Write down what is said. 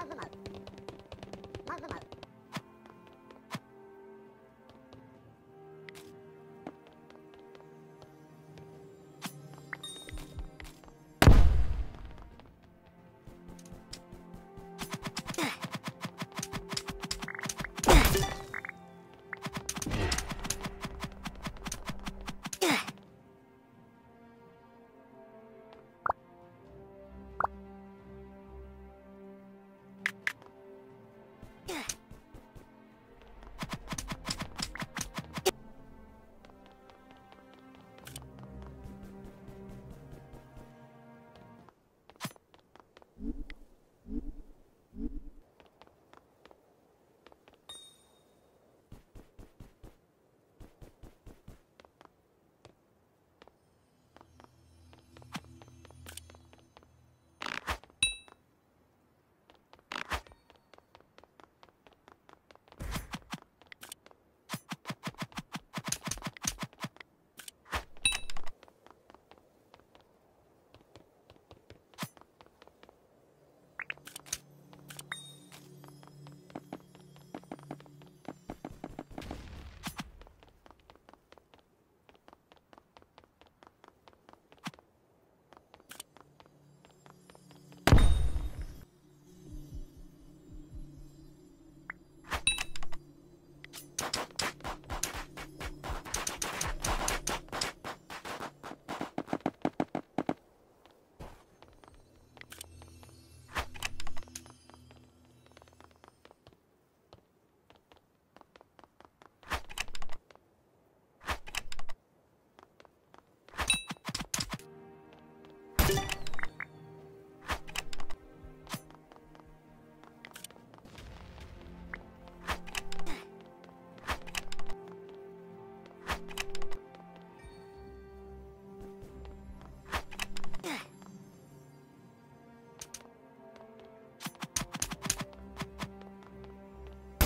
他是哪？